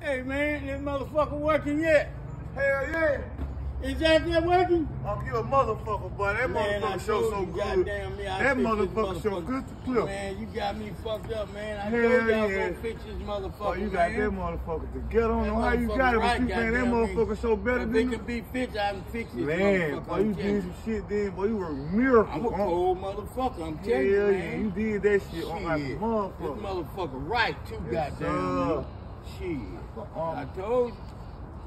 Hey man, this motherfucker working yet? Hell yeah. Is that there working? I'm you a motherfucker, boy. That Man, motherfucker show so good. me, that this motherfucker show motherfucker. good to clip. Man, you got me fucked up, man. I Hell told was yeah. gonna fix this motherfucker, Oh, you got man. that motherfucker together. I don't That know how you motherfucker got it, but you saying that me. motherfucker so better If than it you. could be fixed, I can fix this Man, boy, you did some shit then, boy. You were a miracle. I'm a cold motherfucker, I'm telling you, yeah, you did that shit on like a Shit. This motherfucker. motherfucker right too, Yes, goddamn. Shit. Um, I told you.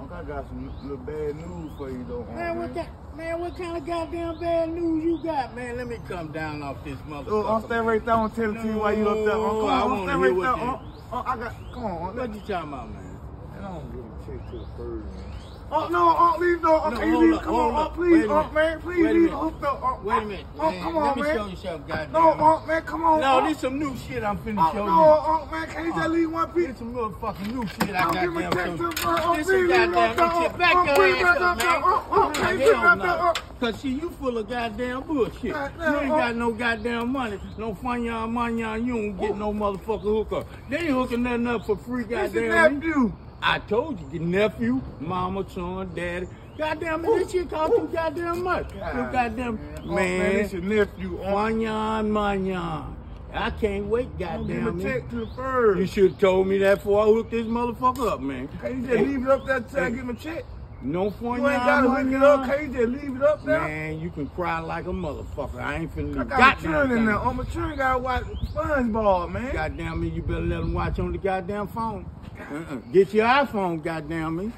Unc, I got some little bad news for you though. Man, what that? Man, what kind of goddamn bad news you got, man? Let me come down off this motherfucker. Oh, I'll stand right there and tell it to you why you up there. Unc, No, come I wanna hear right what there. you- Unc. Unc, I got, come on, Unc. What you talking about, man? Man, I don't give a check to the bird, man. Oh no, Unc, leave no, Unc, No, you leave? up, Come on, up. Please, a man, please leave hooked up, Unc. Wait a minute, man. come Let me man. show you something, goddamn. No, Unc, man, come on. No, this some new shit I'm finna show no, you. Unc, man, can you just leave one piece? This some motherfucking new shit I me goddamn show you. Unc, This please it goddamn up shit. Back your please ass up, up man. Unc. Unc, can you up there, no. Cause see, you full of goddamn bullshit. Goddamn, you ain't got no goddamn money. No fun y'all, man, y'all, you don't get no motherfucking hookup. They ain't hooking nothing up for free, This is goddamn. nephew. I told you, your nephew, mama, son, daddy. Goddamn it, this shit cost too goddamn much. You goddamn oh, man. man, this your nephew, oh. Unc. Manyan, manyan. I can't wait, goddamn check to the bird. You should have told me that before I hooked this motherfucker up, man. Can you just leave it up till I give him a check? No fun, You ain't gotta hook it up. Can you just leave it up there? Man, you can cry like a motherfucker. I ain't finna I leave got a goddamn churn in there. On my churn got to watch SpongeBob, man. Goddamn me, you better let him watch on the goddamn phone. Uh-uh. Get your iPhone, goddamn me.